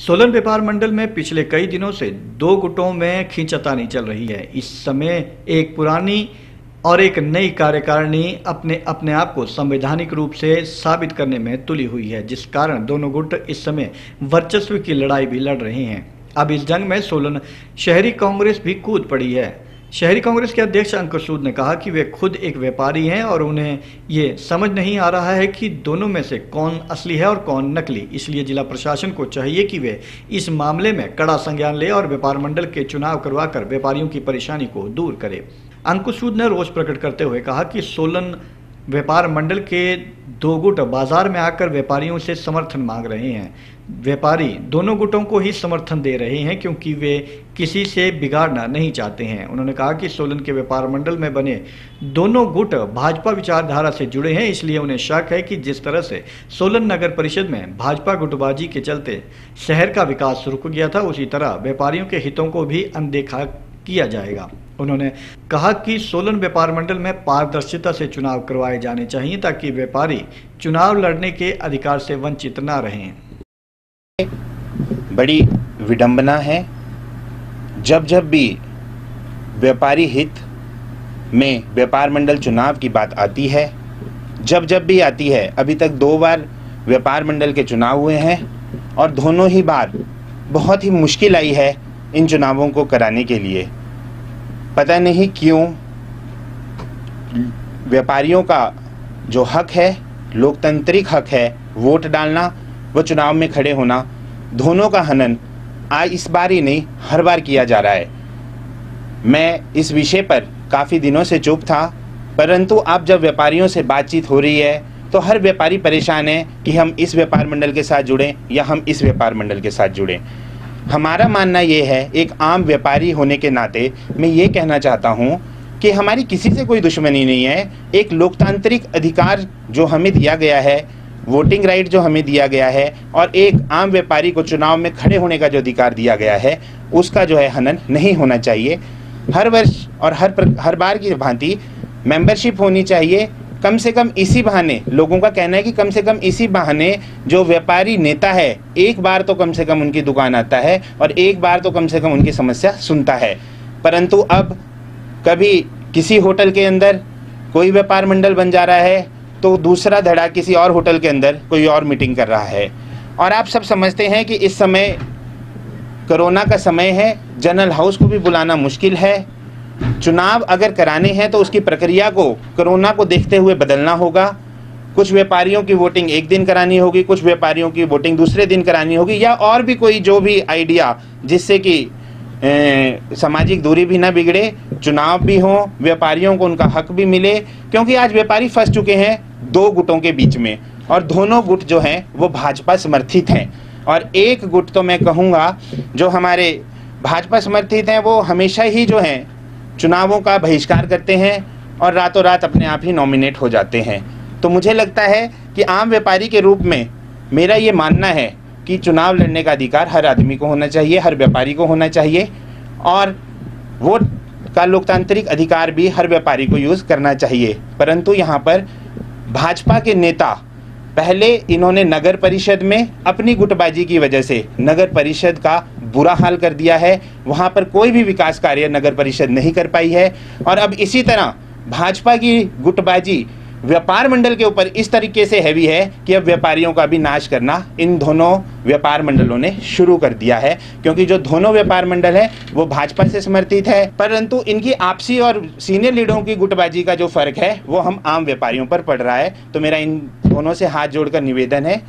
सोलन व्यापार मंडल में पिछले कई दिनों से दो गुटों में खींचतानी चल रही है। इस समय एक पुरानी और एक नई कार्यकारिणी अपने अपने आप को संवैधानिक रूप से साबित करने में तुली हुई है, जिस कारण दोनों गुट इस समय वर्चस्व की लड़ाई भी लड़ रहे हैं। अब इस जंग में सोलन शहरी कांग्रेस भी कूद पड़ी है। शहरी कांग्रेस के अध्यक्ष अंकुर सूद ने कहा कि वे खुद एक व्यापारी हैं और उन्हें ये समझ नहीं आ रहा है कि दोनों में से कौन असली है और कौन नकली। इसलिए जिला प्रशासन को चाहिए कि वे इस मामले में कड़ा संज्ञान ले और व्यापार मंडल के चुनाव करवाकर व्यापारियों की परेशानी को दूर करे। अंकुर सूद ने रोष प्रकट करते हुए कहा कि सोलन व्यापार मंडल के दो गुट बाज़ार में आकर व्यापारियों से समर्थन मांग रहे हैं। व्यापारी दोनों गुटों को ही समर्थन दे रहे हैं क्योंकि वे किसी से बिगाड़ना नहीं चाहते हैं। उन्होंने कहा कि सोलन के व्यापार मंडल में बने दोनों गुट भाजपा विचारधारा से जुड़े हैं, इसलिए उन्हें शक है कि जिस तरह से सोलन नगर परिषद में भाजपा गुटबाजी के चलते शहर का विकास रुक गया था, उसी तरह व्यापारियों के हितों को भी अनदेखा किया जाएगा। उन्होंने कहा कि सोलन व्यापार मंडल में पारदर्शिता से चुनाव करवाए जाने चाहिए ताकि व्यापारी चुनाव लड़ने के अधिकार से वंचित न रहें। बड़ी विडंबना है। जब जब भी व्यापारी हित में व्यापार मंडल चुनाव की बात आती है, जब जब भी आती है, अभी तक दो बार व्यापार मंडल के चुनाव हुए हैं और दोनों ही बार बहुत ही मुश्किल आई है इन चुनावों को कराने के लिए। पता नहीं क्यों व्यापारियों का जो हक है, लोकतांत्रिक हक है, वोट डालना, व चुनाव में खड़े होना, दोनों का हनन आज इस बार ही नहीं, हर बार किया जा रहा है। मैं इस विषय पर काफ़ी दिनों से चुप था, परंतु अब जब व्यापारियों से बातचीत हो रही है तो हर व्यापारी परेशान है कि हम इस व्यापार मंडल के साथ जुड़ें या हम इस व्यापार मंडल के साथ जुड़ें। हमारा मानना ये है, एक आम व्यापारी होने के नाते मैं ये कहना चाहता हूँ कि हमारी किसी से कोई दुश्मनी नहीं है। एक लोकतांत्रिक अधिकार जो हमें दिया गया है, वोटिंग राइट जो हमें दिया गया है और एक आम व्यापारी को चुनाव में खड़े होने का जो अधिकार दिया गया है, उसका जो है हनन नहीं होना चाहिए। हर वर्ष और हर हर बार की भांति मेंबरशिप होनी चाहिए कम से कम इसी बहाने, लोगों का कहना है कि कम से कम इसी बहाने जो व्यापारी नेता है, एक बार तो कम से कम उनकी दुकान आता है और एक बार तो कम से कम उनकी समस्या सुनता है। परंतु अब कभी किसी होटल के अंदर कोई व्यापार मंडल बन जा रहा है तो दूसरा धड़ा किसी और होटल के अंदर कोई और मीटिंग कर रहा है। और आप सब समझते हैं कि इस समय कोरोना का समय है, जनरल हाउस को भी बुलाना मुश्किल है चुनाव अगर कराने हैं तो उसकी प्रक्रिया को, कोरोना को देखते हुए बदलना होगा। कुछ व्यापारियों की वोटिंग एक दिन करानी होगी, कुछ व्यापारियों की वोटिंग दूसरे दिन करानी होगी, या और भी कोई जो भी आइडिया जिससे कि सामाजिक दूरी भी ना बिगड़े, चुनाव भी हो, व्यापारियों को उनका हक भी मिले, क्योंकि आज व्यापारी फंस चुके हैं दो गुटों के बीच में, और दोनों गुट जो हैं, वो भाजपा समर्थित हैं। और एक गुट तो मैं कहूँगा, जो हमारे भाजपा समर्थित हैं, वो हमेशा ही जो हैं चुनावों का बहिष्कार करते हैं और रातों रात अपने आप ही नॉमिनेट हो जाते हैं। तो मुझे लगता है कि आम व्यापारी के रूप में मेरा ये मानना है कि चुनाव लड़ने का अधिकार हर आदमी को होना चाहिए, हर व्यापारी को होना चाहिए और वोट का लोकतांत्रिक अधिकार भी हर व्यापारी को यूज़ करना चाहिए। परंतु यहाँ पर भाजपा के नेता पहले इन्होंने नगर परिषद में अपनी गुटबाजी की वजह से, नगर परिषद का बुरा हाल कर दिया है, वहाँ पर कोई भी विकास कार्य नगर परिषद नहीं कर पाई है। और अब इसी तरह भाजपा की गुटबाजी व्यापार मंडल के ऊपर इस तरीके से हैवी है कि अब व्यापारियों का भी नाश करना इन दोनों व्यापार मंडलों ने शुरू कर दिया है। क्योंकि जो दोनों व्यापार मंडल है, वो भाजपा से समर्थित है। परंतु इनकी आपसी और सीनियर लीडरों की गुटबाजी का जो फ़र्क है, वो हम आम व्यापारियों पर पड़ रहा है। तो मेरा इन दोनों से हाथ जोड़कर निवेदन है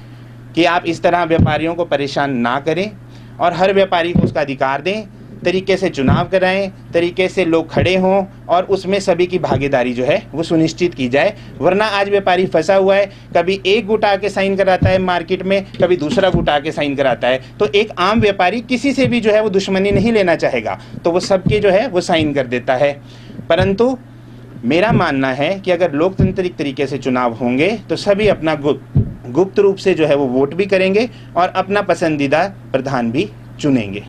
कि आप इस तरह व्यापारियों को परेशान ना करें। और हर व्यापारी को उसका अधिकार दें, तरीके से चुनाव कराएँ, तरीके से लोग खड़े हों और उसमें सभी की भागीदारी जो है, वो सुनिश्चित की जाए। वरना आज व्यापारी फंसा हुआ है, कभी एक गुट आके साइन कराता है मार्केट में, कभी दूसरा गुट आके साइन कराता है। तो एक आम व्यापारी किसी से भी जो है, वो दुश्मनी नहीं लेना चाहेगा। तो वो सबके जो है, वो साइन कर देता है। परंतु मेरा मानना है कि अगर लोकतांत्रिक तरीके से चुनाव होंगे तो सभी अपना गुप्त रूप से जो है वो वोट भी करेंगे और अपना पसंदीदा प्रधान भी चुनेंगे।